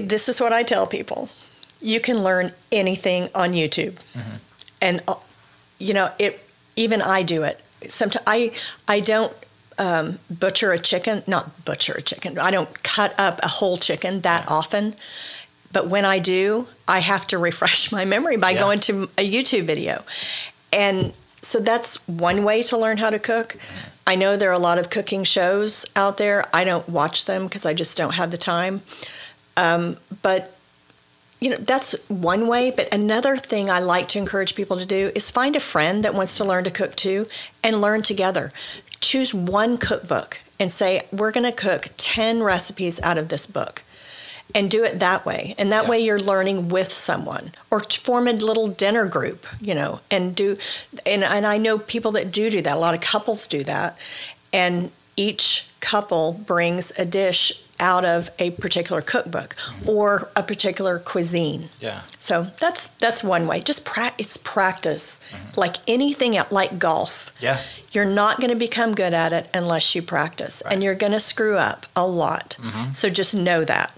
this is what I tell people. You can learn anything on YouTube. And uh, you know, it even I do it. Sometimes I I don't um, butcher a chicken, not butcher a chicken. I don't cut up a whole chicken that often. But when I do, I have to refresh my memory by Yeah. going to a YouTube video. And so that's one way to learn how to cook. I know there are a lot of cooking shows out there. I don't watch them because I just don't have the time. Um, but you know that's one way but another thing i like to encourage people to do is find a friend that wants to learn to cook too and learn together. Choose one cookbook and say we're going to cook 10 recipes out of this book and do it that way. And that Yeah. way you're learning with someone or form a little dinner group you know and do and, and i know people that do do that. A lot of couples do that. And each couple brings a dish out of a particular cookbook or a particular cuisine. Yeah. so that's that's one way. Just pra- it's practice. Mm-hmm. Like anything else like golf Yeah. you're not going to become good at it unless you practice Right. and you're going to screw up a lot. Mm-hmm. So just know that